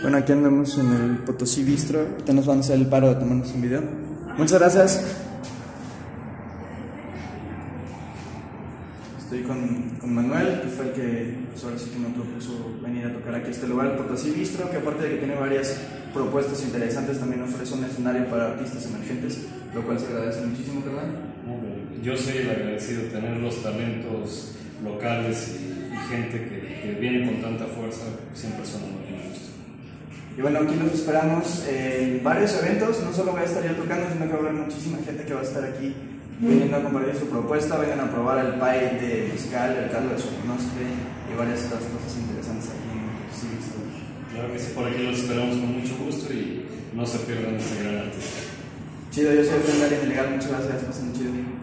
Bueno, aquí andamos en el Potosí Bistro. Ahorita nos van a hacer el paro de tomarnos un video. Muchas gracias. Estoy con, con Manuel, que fue el que pues ahora sí que me propuso venir a tocar aquí este lugar, el Potosí Bistro, que aparte de que tiene varias propuestas interesantes, también ofrece un escenario para artistas emergentes, lo cual se agradece muchísimo, ¿verdad? Yo soy el agradecido de tener los talentos locales y, y gente que, que, viene con tanta fuerza, siempre son muy buenos. Y bueno, aquí los esperamos en varios eventos, no solo voy a estar yo tocando, sino que va a haber muchísima gente que va a estar aquí viniendo a compartir su propuesta, vengan a probar el pie de mezcal, el caldo de soconostre y varias otras cosas interesantes aquí en Potosí Claro que sí, por aquí los esperamos con mucho gusto y no se pierdan este gran artista. Chido, yo soy Fernando Ilegal, muchas gracias, pasen chido.